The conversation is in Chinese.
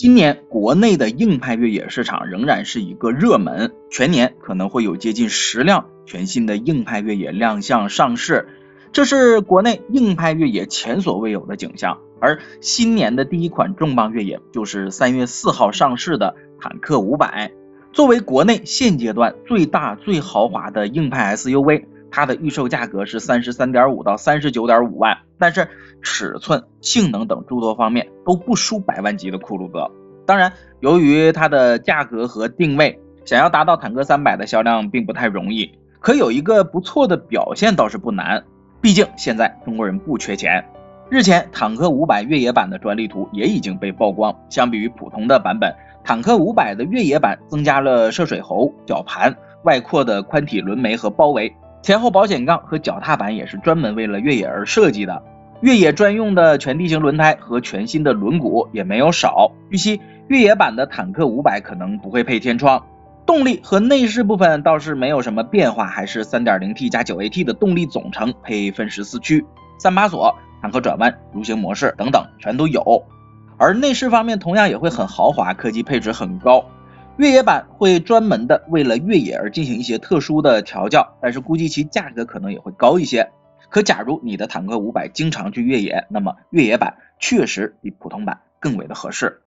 今年国内的硬派越野市场仍然是一个热门，全年可能会有接近十辆全新的硬派越野亮相上市，这是国内硬派越野前所未有的景象。而新年的第一款重磅越野就是三月四号上市的坦克五百，作为国内现阶段最大最豪华的硬派 SUV。它的预售价格是三十三点五到三十九点五万，但是尺寸、性能等诸多方面都不输百万级的酷路泽。当然，由于它的价格和定位，想要达到坦克三百的销量并不太容易。可有一个不错的表现倒是不难，毕竟现在中国人不缺钱。日前，坦克五百越野版的专利图也已经被曝光。相比于普通的版本，坦克五百的越野版增加了涉水喉、绞盘、外扩的宽体轮眉和包围。前后保险杠和脚踏板也是专门为了越野而设计的，越野专用的全地形轮胎和全新的轮毂也没有少。据悉，越野版的坦克五百可能不会配天窗，动力和内饰部分倒是没有什么变化，还是 3.0T 加 9AT 的动力总成，配分时四驱、三把锁、坦克转弯、蠕行模式等等全都有。而内饰方面同样也会很豪华，科技配置很高。越野版会专门的为了越野而进行一些特殊的调教，但是估计其价格可能也会高一些。可假如你的坦克五百经常去越野，那么越野版确实比普通版更为的合适。